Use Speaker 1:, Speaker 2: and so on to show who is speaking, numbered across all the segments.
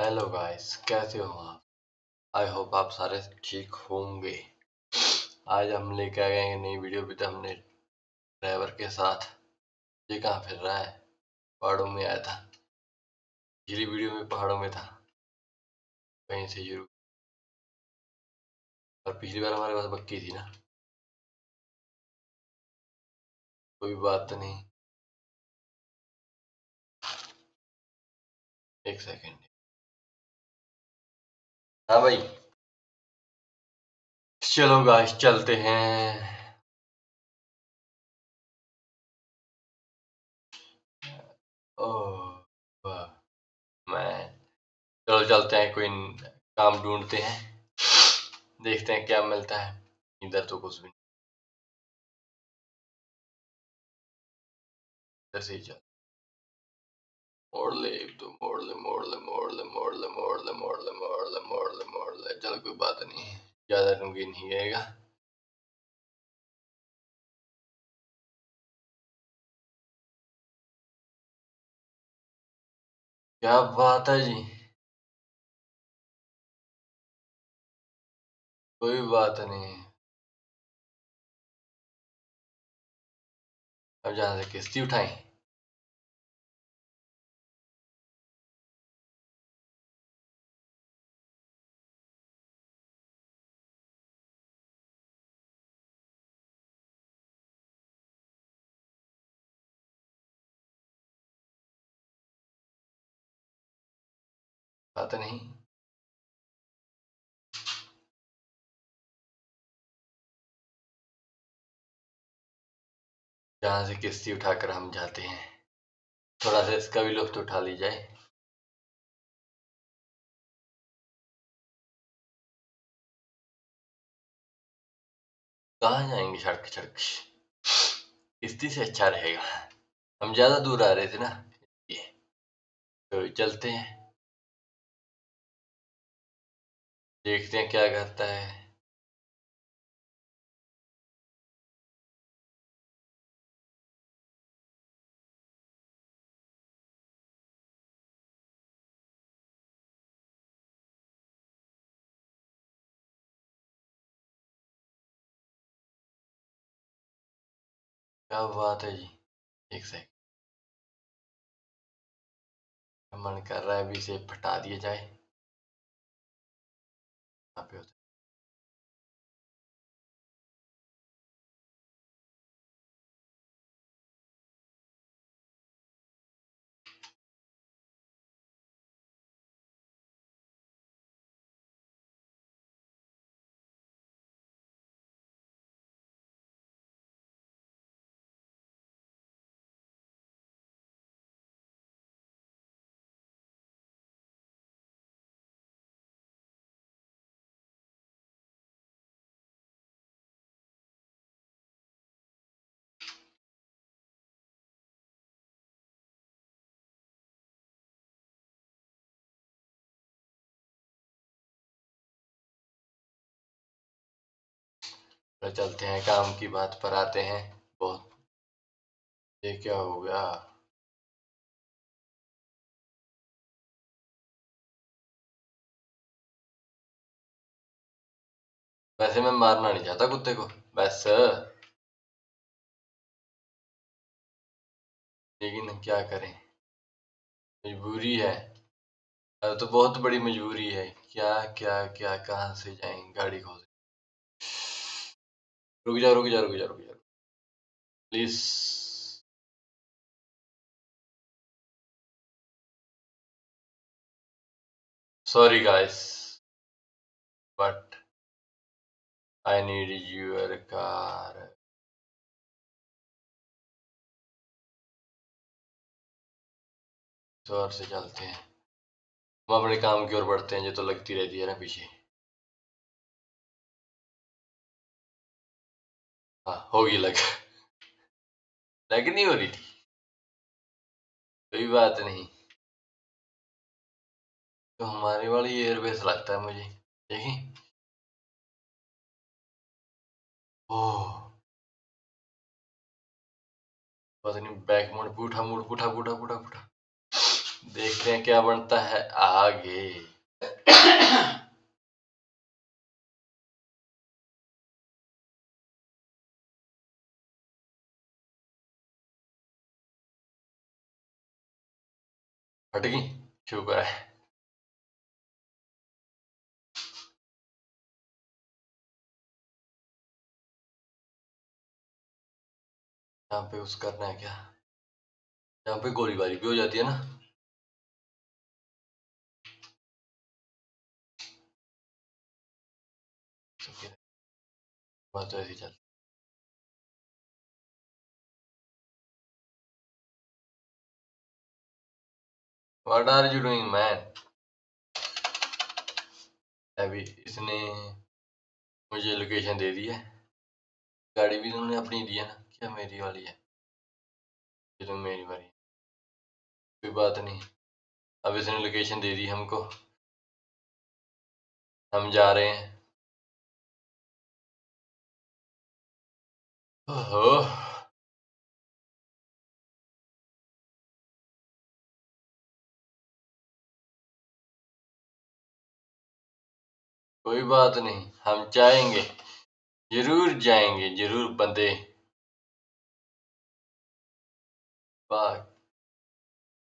Speaker 1: Hello guys कैसे हो आप? आई होप आप सारे ठीक होंगे। आज हम लेके आ गए हैं नई वीडियो भी तो हमने ड्राइवर के साथ ये कहाँ फिर रहा है? पहाड़ों में आया था। पिछली वीडियो में पहाड़ों में था। कहीं से शुरू और पिछली बार हमारे पास बक्की थी ना। कोई बात नहीं। एक सेकेंड हाँ भाई। चलो गाइस चलते हैं। मैं, चलो चलते हैं, कोई काम ढूंढते हैं। देखते हैं क्या मिलता है। इधर तो कुछ भी इधर से ही चल मोड़ ले तो मोड़ ले मोड़ ले मोड़ ले मोड़ ले मोड़ ले मोड़ ले मोड़ ले मोड़ ले मोड़ ले चल कोई बात नहीं ज़्यादा रंगी नहीं रहेगा क्या बात है जी कोई बात नहीं अब जहाँ से किस्ती उठाएँ बात नहीं। जहाँ से किस्ती उठाकर हम जाते हैं, थोड़ा सा इसका भी लुफ्त उठा ली जाए कहाँ जाएँगे सड़क सड़क किस्ती से अच्छा रहेगा। हम ज़्यादा दूर आ रहे थे ना। ये तो चलते हैं। देखते हैं क्या करता है। क्या बात है जी। एक सेकंड मन कर रहा है अभी इसे फटा दिया जाए। yapıyordu. तो चलते हैं, काम की बात पर आते हैं बहुत। ये क्या हो गया? वैसे मैं मारना नहीं चाहता कुत्ते को, बस। लेकिन क्या करें? मजबूरी है। तो बहुत बड़ी मजबूरी है। क्या क्या क्या, कहाँ से जाएँ? गाड़ी खोल रुक जा रुक जा रुक जा रुक जा। Please guys, but I need your car ज़ोर से चलते हैं। हम अपने काम की ओर बढ़ते हैं जो तो लगती रहती है ना पीछे। होगी लग लग नहीं हो रही थी। कोई बात नहीं। तो हमारे वाली एयरबेस लगता है मुझे, देखें। ओह। पता नहीं बैक मोड पूठा मोड पूठा पूठा पूठा पूठा। देखते हैं क्या बनता है आगे। हट गई शुक्र है यहाँ पे उस करना है क्या? यहाँ पे गोलीबारी भी हो जाती है ना? बात तो ऐसी चल What are you doing, man? अभी इसने मुझे लोकेशन दे दी है। गाड़ी भी उन्होंने अपनी दी है ना? क्या मेरी वाली है? ये तो मेरी वाली कोई बात नहीं। अब इसने लोकेशन दे दी हमको। हम जा रहे हैं। ओहो। कोई बात नहीं, हम जाएँगे। ज़रूर जाएँगे, ज़रूर बंदे।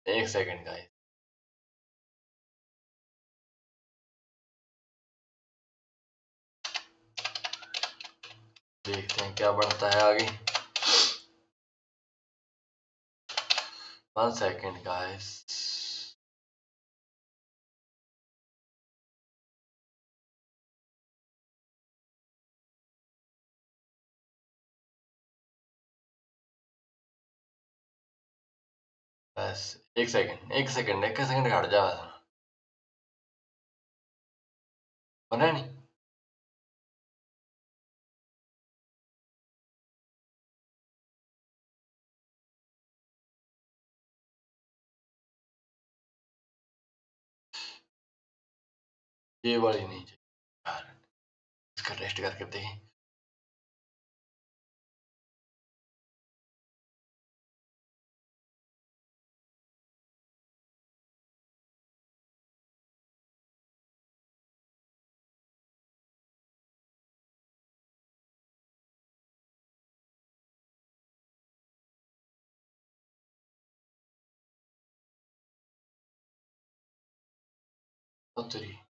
Speaker 1: एक सेकंड का देखते हैं क्या बढ़ता है आगे। वन सेकेंड गाइस बस, एक सेकंड एक सेकंड एक सेकंड हट जा बना नहीं। ये वाली नहीं यार, इसका टेस्ट करके देखें। तेरी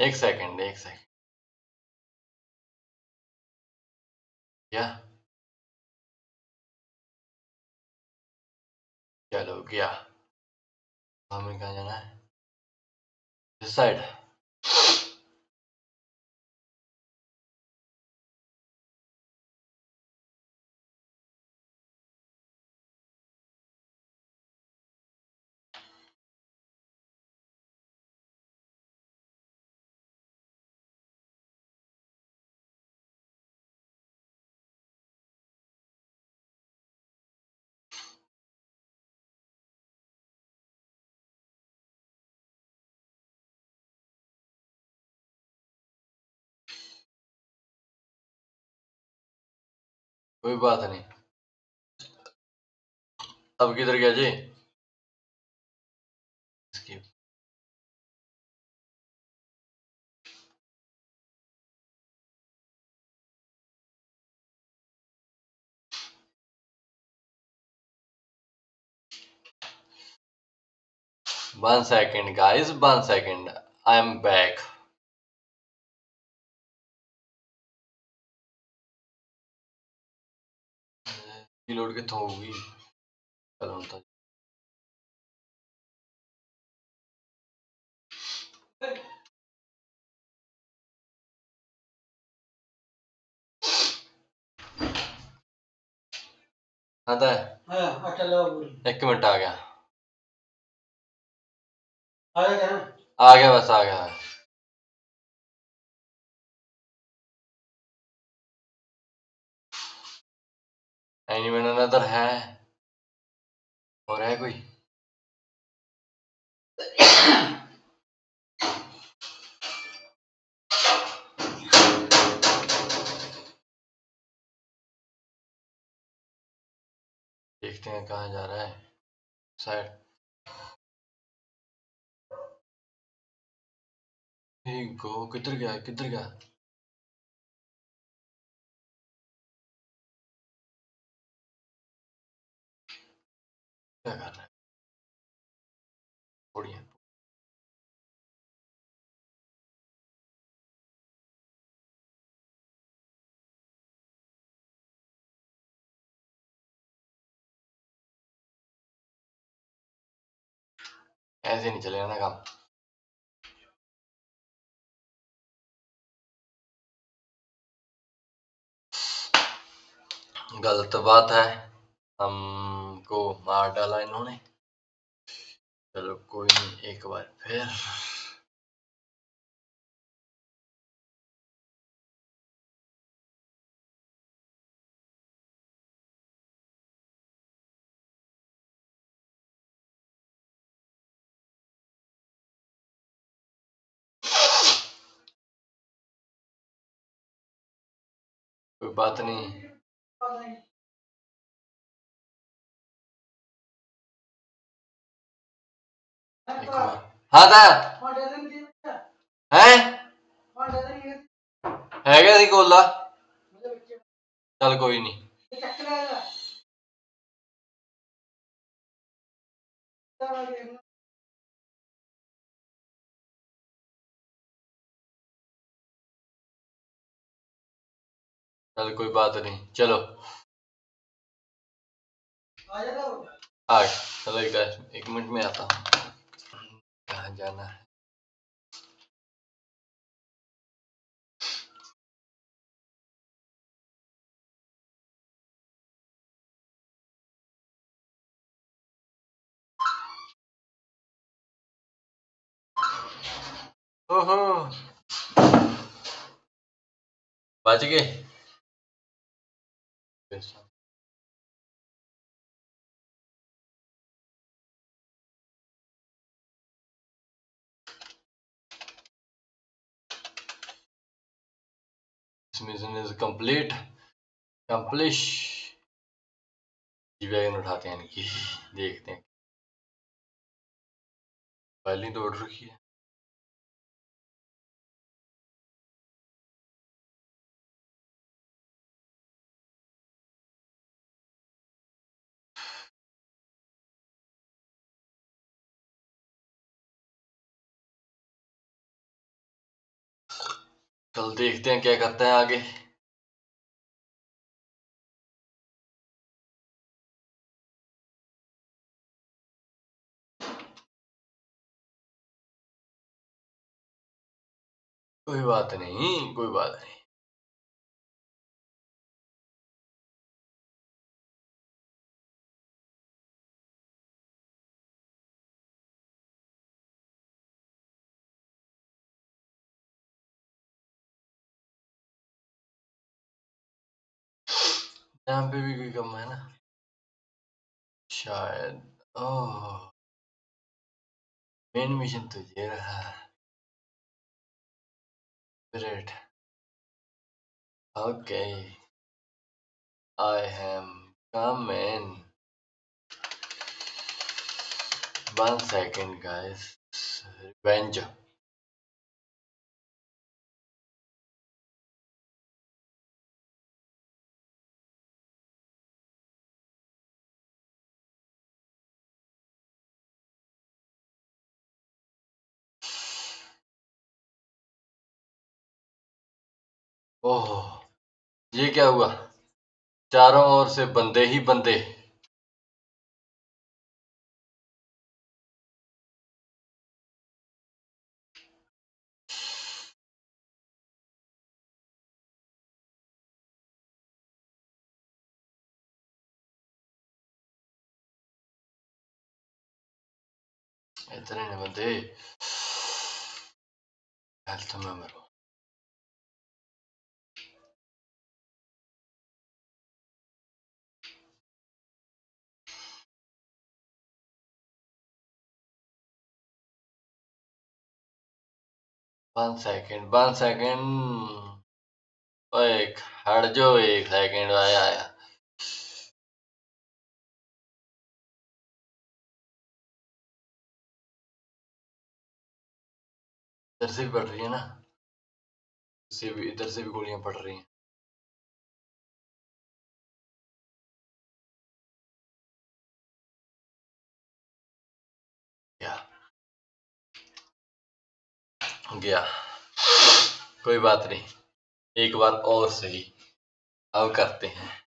Speaker 1: एक सेकंड एक सेकंड। क्या चलो क्या हमें कहा जाना है? साइड कोई बात नहीं। अब किधर गया जी? One second guys one second I am back load कित्थां तो होगी। चलो होता हाँ, एक मिनट आ गया।
Speaker 2: आ गया
Speaker 1: बस आ गया। एनीवन अनदर है और है कोई? देखते हैं कहाँ जा रहा है। साइड गो किधर गया? किधर गया? क्या कर रहा है ऐसे नहीं चलेगा ना काम गलत बात है। हमको मार डाला इन्होंने। चलो कोई नहीं एक बार फिर। कोई बात नहीं। हाँ था है? है क्या सी कोला चल कोई नहीं। चल कोई बात नहीं। चलो। आ चलो एक एक मिनट में आता हूँ। कहाँ जाना है ओहो बच मिशन इज़ कंप्लीट कंप्लीश जी वैगन उठाते हैं इनकी देखते हैं। पहले तो ऑर्डर की है। कल देखते हैं क्या करते हैं आगे। कोई बात नहीं कोई बात नहीं। यहाँ पे भी कोई कम है ना शायद ओह मेन मिशन तो ये रहा Spirit. Okay. I am coming. One second, guys. Revenge. Oh, ये क्या हुआ? चारों ओर से बंदे ही बंदे। इतने बंदे। हेल्थ में मरो। वन सेकेंड वन सेकंड एक हट जो एक सेकेंड आया आया। इधर से भी पड़ रही है ना? से भी, इधर से भी गोलियाँ पड़ रही हैं। गया। कोई बात नहीं। एक बार और सही। अब करते हैं।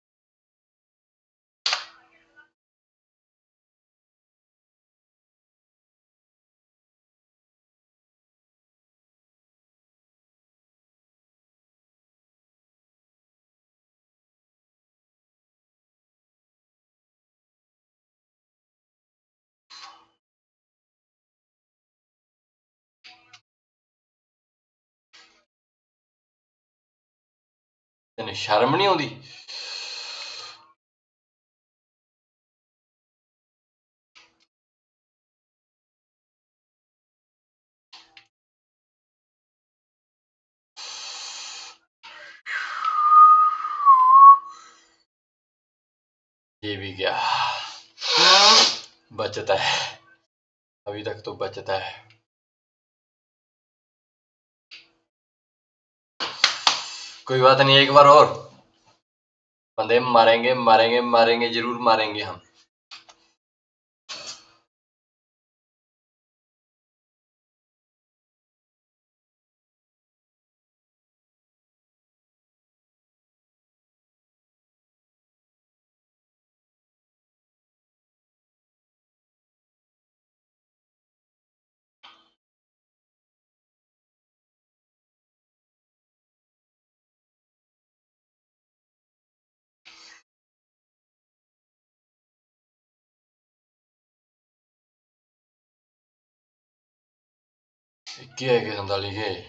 Speaker 1: शर्म नहीं आती। ये भी क्या? बचता है। अभी तक तो बचता है। कोई बात नहीं एक बार और। बंदे मारेंगे मारेंगे मारेंगे ज़रूर मारेंगे हम। Chi è che sono andato lì che?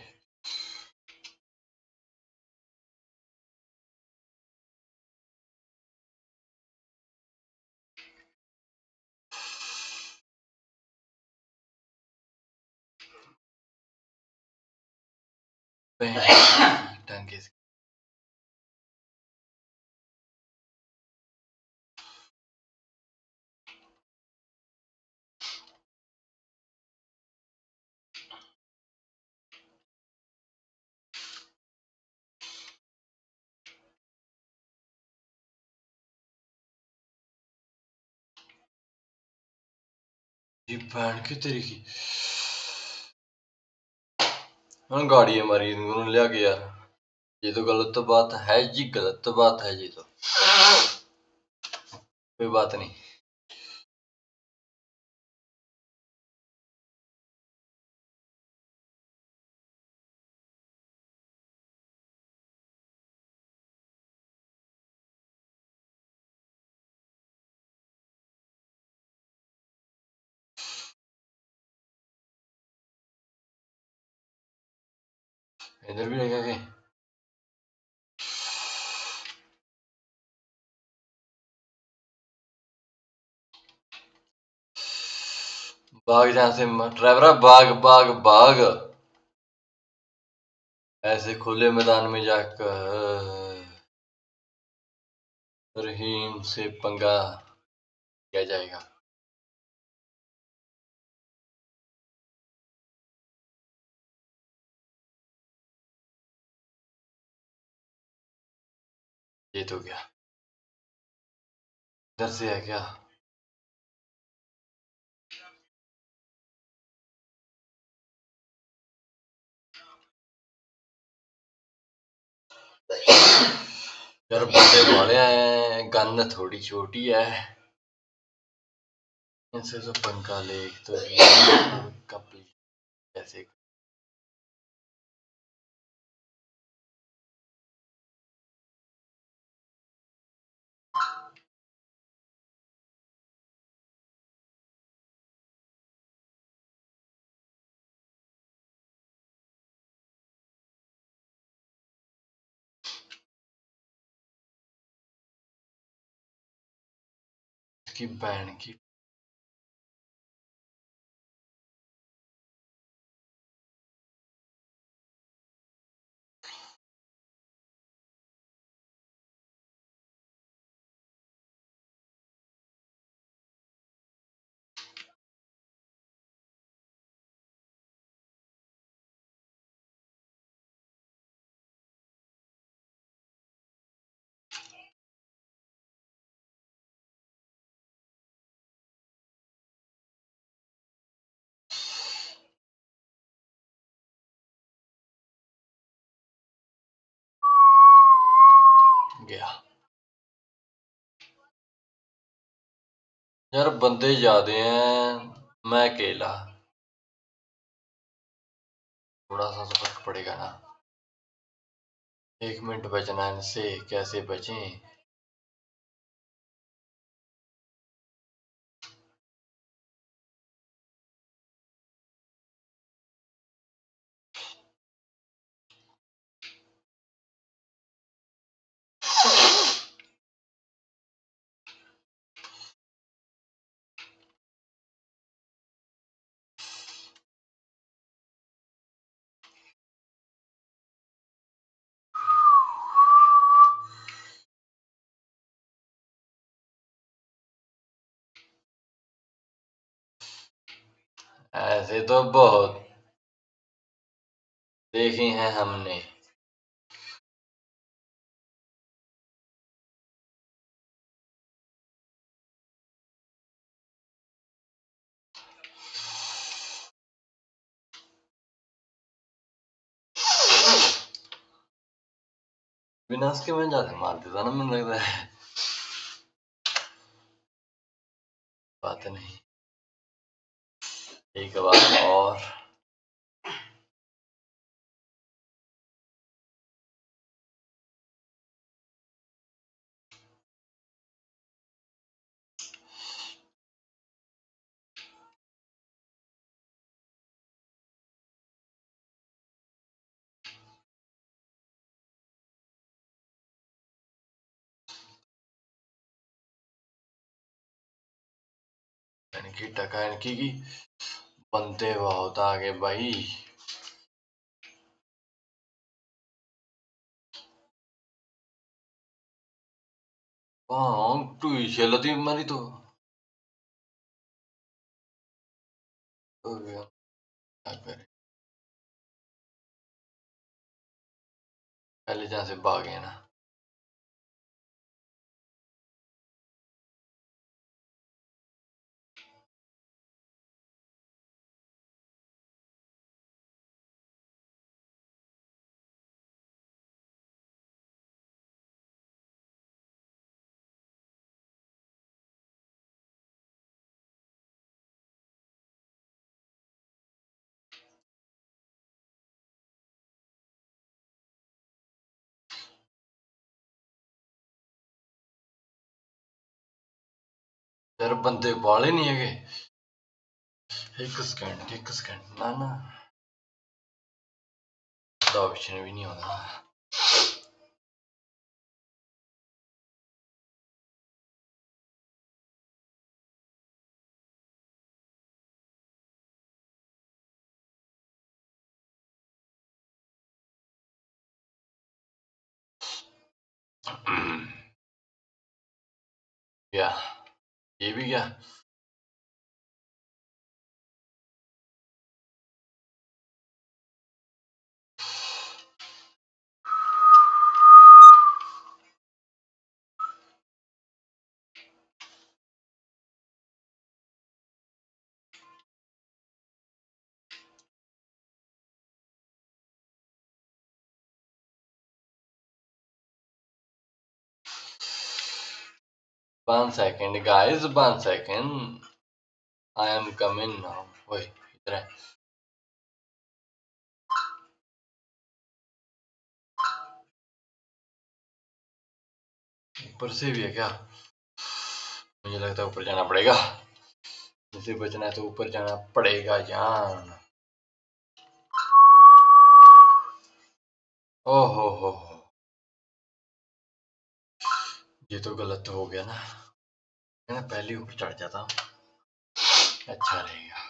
Speaker 1: Bene, ये बैंड की तेरी की हाँ गाड़ी हमारी उन्होंने लिया के यार ये तो गलत बात है जी गलत बात है जी तो कोई बात नहीं इधर भी लगा के बाघ जहाँ से ड्राइवरा भाग भाग भाग। ऐसे खुले मैदान में जाकर, रहीम से पंगा किया जाएगा। ये तो क्या इधर से है क्या? यार बंदे वाले हैं, गन थोड़ी छोटी है। इनसे तो पंखा ले तो कंप्लीट कैसे इसकी बहन की यार बंदे ज़्यादा हैं, मैं अकेला। थोड़ा सा तो फ़र्क पड़ेगा ना। एक मिनट बचना इनसे, कैसे बचें? ऐसे तो बहुत देखी हैं हमने। विनाश के मैं जाते मार देता ना, मुझे लगता है। बात नहीं। एक बार और। इनकी टका की बनते बहुत आगे भाई। टू खेलती मारी तो। पहले जहाँ से भागे ना। यार बंदे बाले नहीं है एक सेकंड एक सेकंड ना ना ऑप्शन भी नहीं होना क्या ये भी One second, guys. One second. I am coming now. वही इधर ऊपर से भी है क्या मुझे लगता है ऊपर जाना पड़ेगा इसे बचना है तो ऊपर जाना पड़ेगा जान ओहो हो हो ये तो गलत हो गया ना। मैं पहले ऊपर चढ़ जाता अच्छा रहेगा।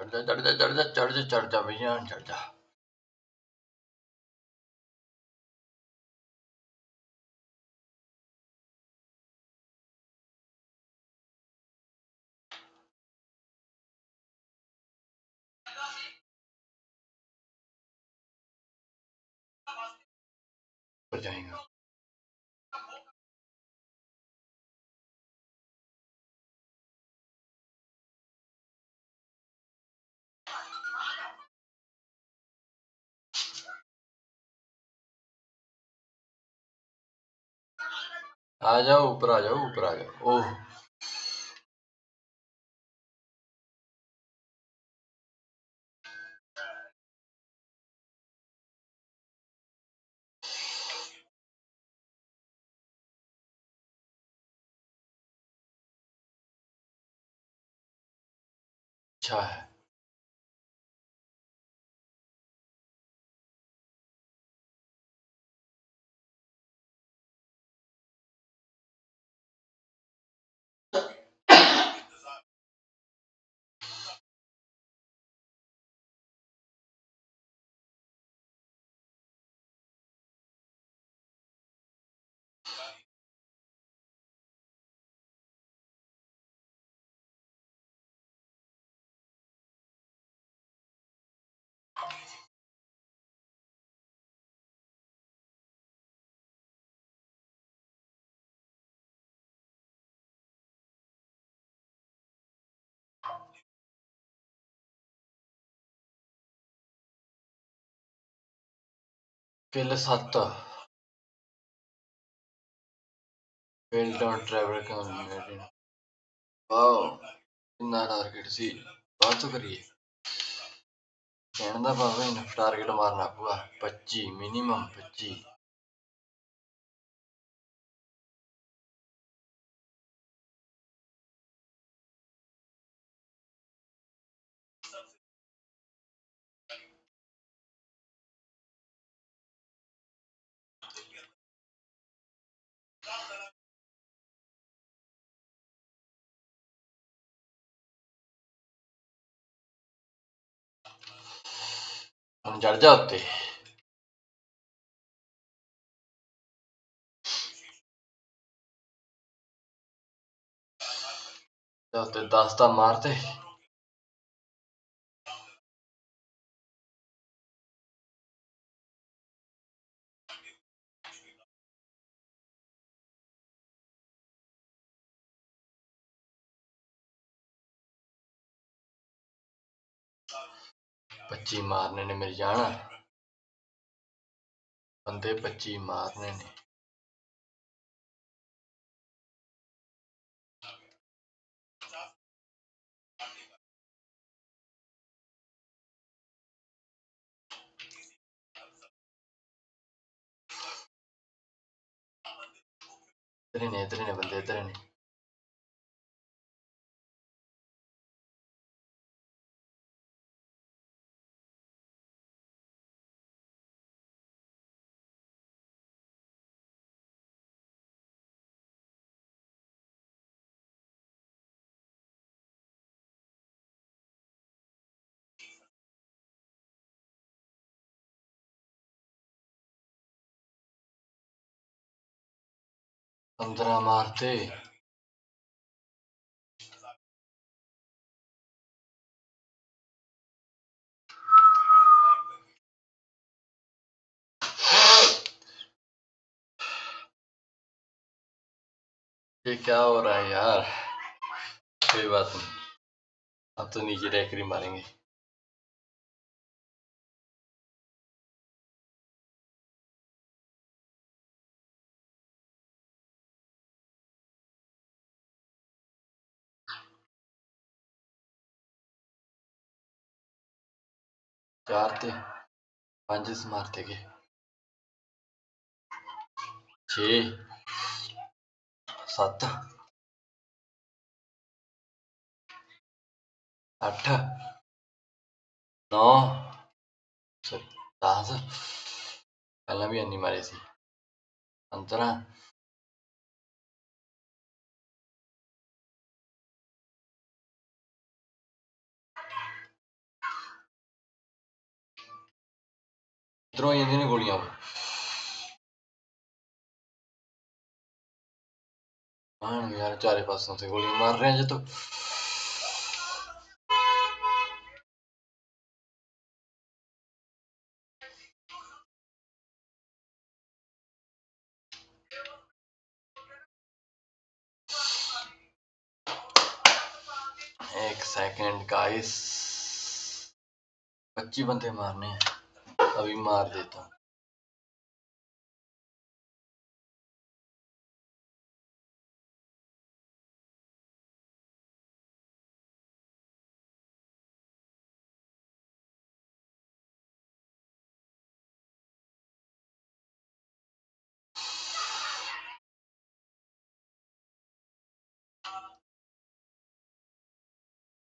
Speaker 1: चढ़ जा चढ़ जा चढ़ जा चढ़ जा चढ़ जा, भैया, चढ़ जा। ऊपर जाएँगे। आ जाओ ऊपर आ जाओ ऊपर आ जाओ। ओह। अच्छा है। Kill 7 build on travel community wow ਕਿੰਨਾ ਟਾਰਗੇਟ ਸੀ ਬਾਅਦ ਚ ਕਰੀਏ ਕਹਿਣ ਦਾ ਭਾਵ ਹੈ ਟਾਰਗੇਟ ਮਾਰਨਾ ਪੂਆ 25 ਮਿਨੀਮਮ 25 हम जड़ जाते हैं। जाते दास्ता मारते 25 ਮਾਰਨੇ ਨੇ ਮੇਰੇ ਜਾਣਾ ਬੰਦੇ 25 ਮਾਰਨੇ ਨੇ। इधर ने इधर ने बंदे इधर ने पंद्रह मारते। ये क्या हो रहा है यार? कोई बात नहीं। अब तो नीचे रैकरी मारेंगे। चार थे पंज मारते के छे सत्त अठ नौ दस पहला भी अन्नी मारे सी पंद्रह आई जंदियाँ गोलियाँ आन यार, चारे पासों गोलियाँ मार रहे हैं जो तो। एक सेकंड गाइस पच्चीस बंदे मारने हैं। अभी मार देता हूँ।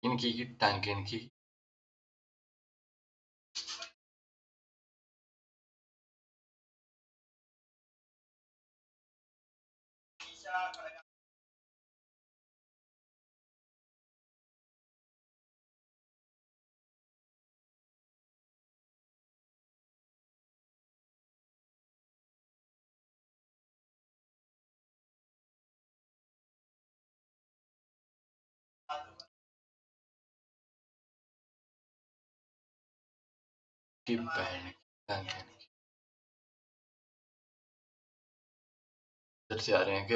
Speaker 1: इनकी टांग इनकी। इधर से आ रहे हैं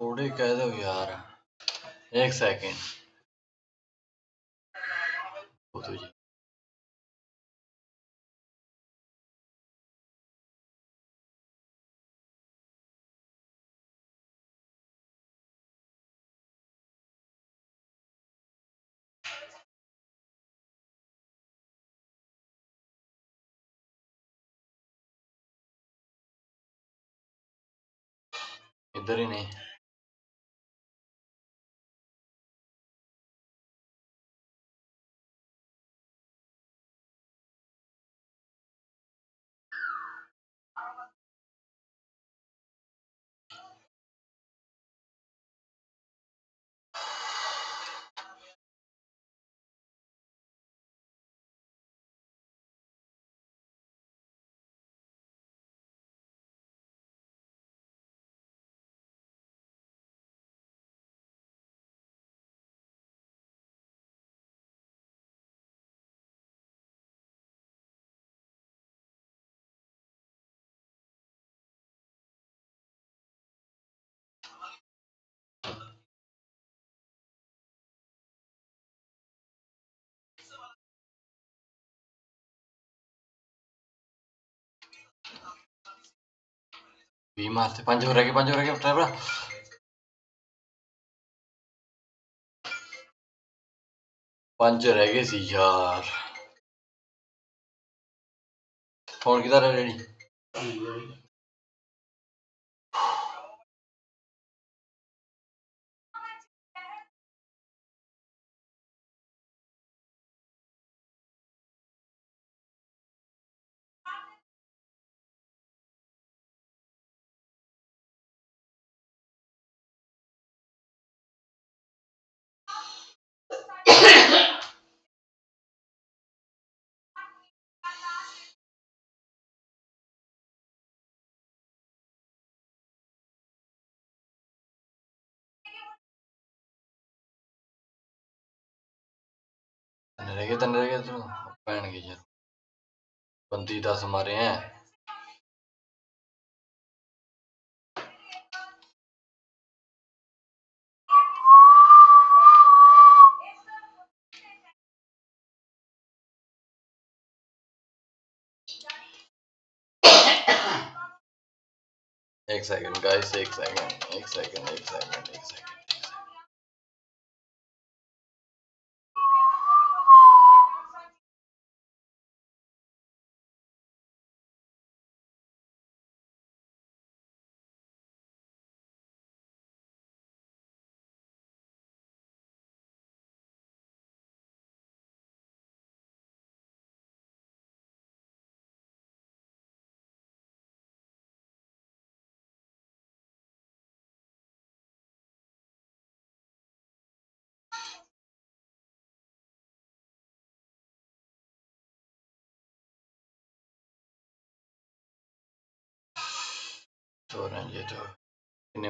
Speaker 1: थोड़े कह दो यार। एक सेकंड। इधर ही नहीं भी मारते पंज हो रहे पंज हो रह ड्राइवर पंज रह गए सी यार फ़ोन किधर है रेडी रह गए तने रह गए तो पैन के यार बंदी दस मारे हैं। एक सेकंड गाइस एक सेकंड एक सेकंड एक सेकंड एक सेकंड।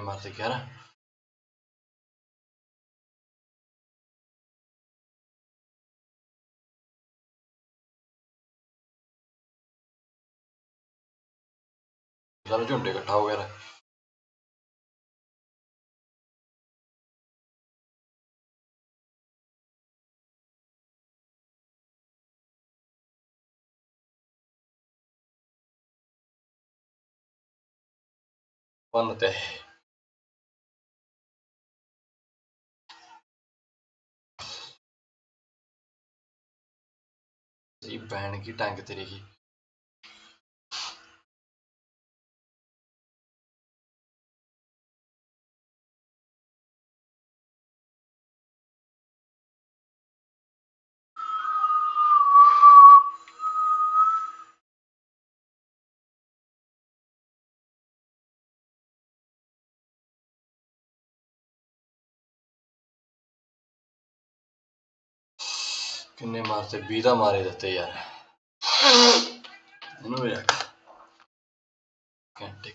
Speaker 1: मारते ग्यारह सारे झुंडे इकट्ठा हो गया बनते हैं बहन की टांग तेरी की ਕਿੰਨੇ ਮਾਰਤੇ 20 ਦਾ ਮਾਰੇ ਦਿੱਤੇ ਯਾਰ। ਇਹਨੂੰ ਵੇਖ ਘੰਟੇ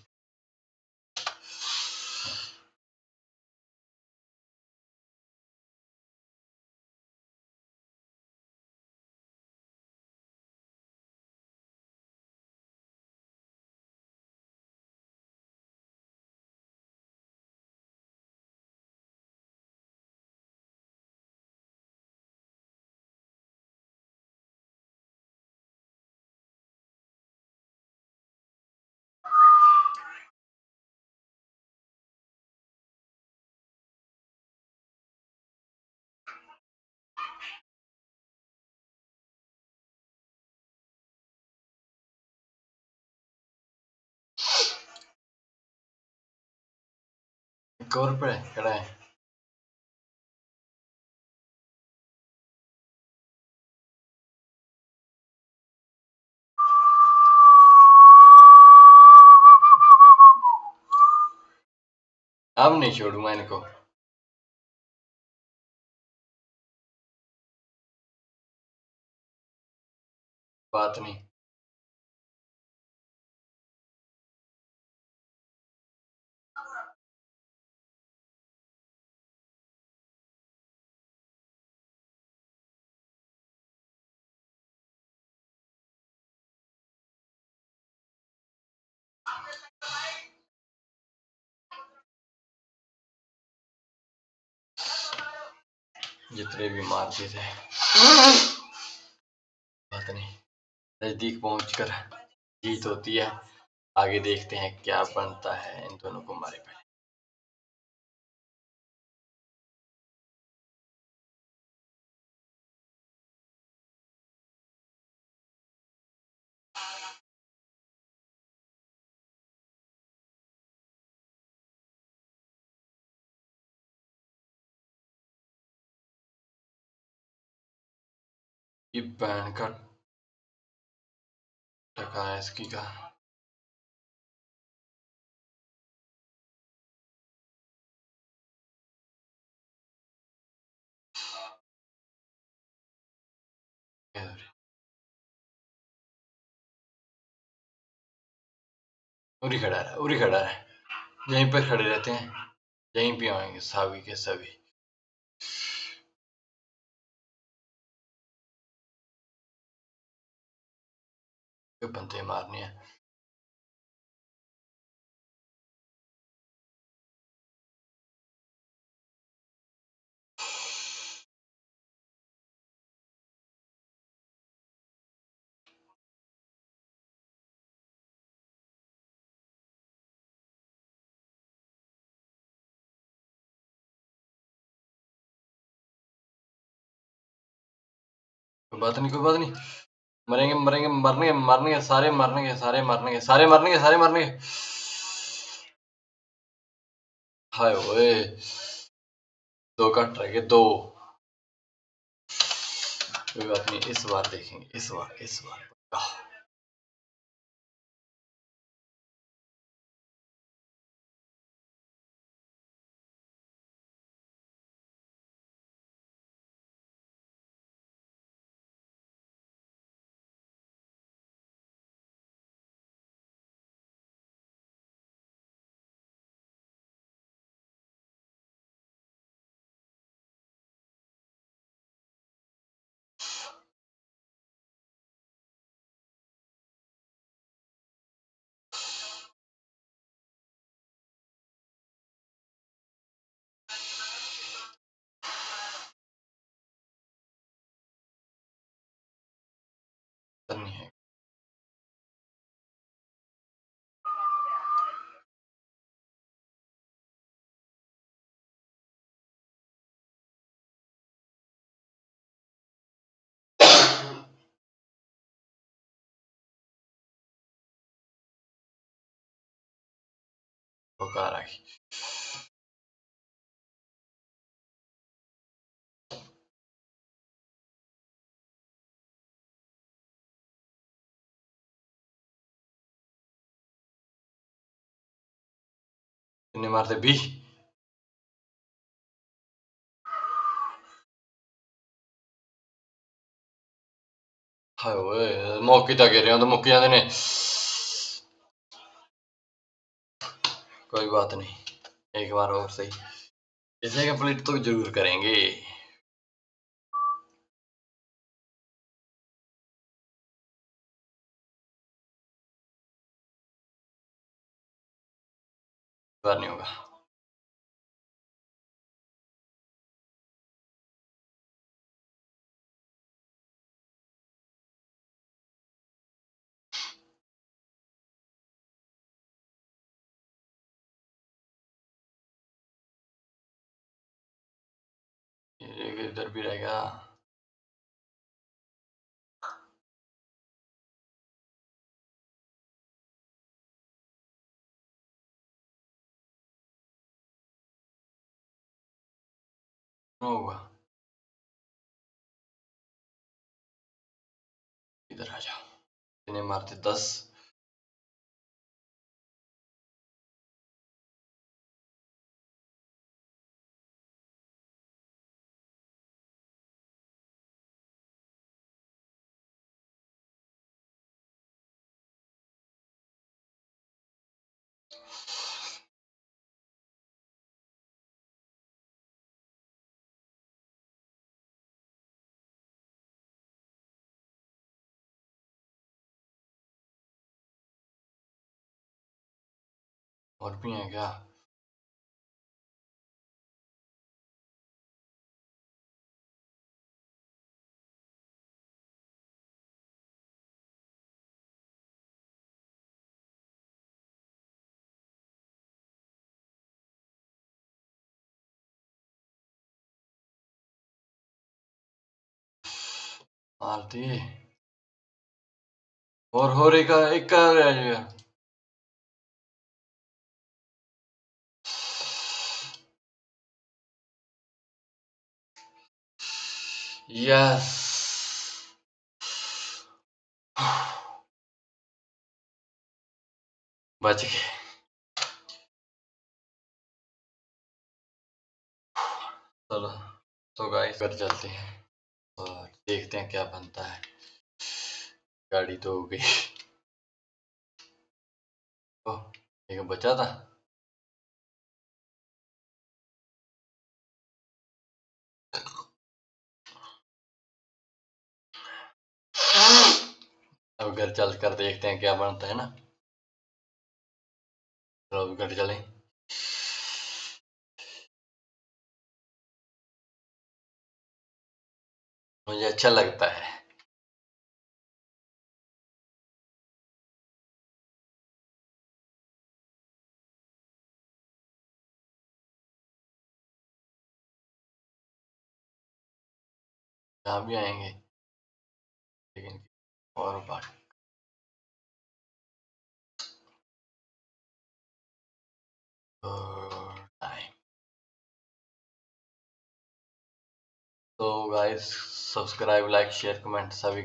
Speaker 1: खड़ा है। अब नहीं छोड़ूँगा इनको। बात नहीं। जितने भी मारते थे बात नहीं, नज़दीक पहुंचकर जीत होती है। आगे देखते हैं क्या बनता है इन दोनों को मारे पहले। ये बैन का टका है इसकी का उरी खड़ा है, उरी खड़ा है। यहीं पर खड़े रहते हैं, यहीं पे आएँगे सभी के सभी। बंदे मारने हैं बात नहीं कोई बात नहीं मरेंगे मरेंगे, मरने मरने के सारे मरने के सारे मरने के सारे मरने के सारे मरने। हाय ओए, दो कट रहे दो। कोई बात नहीं, इस बार देखेंगे, इस बार इस बार। ठोका रखी मारते भी हाय ओए मौके तक गिर रहे तो मुक्की कोई बात नहीं। एक बार और सही। इसे कंप्लीट तो ज़रूर करेंगे। बार नहीं होगा। इधर भी रहेगा होगा इधर आ और भी है क्या? आरती? और हो रही का एक का रह यस बच गए चलो तो गाइस कर चलते हैं और देखते हैं क्या बनता है। गाड़ी तो हो गई। ओह, एक बचा था? अब घर चल कर देखते हैं क्या बनता है ना। चलो घर चलें। मुझे अच्छा लगता है। यहाँ भी आएँगे। लेकिन और बात तो guys subscribe like share comment सभी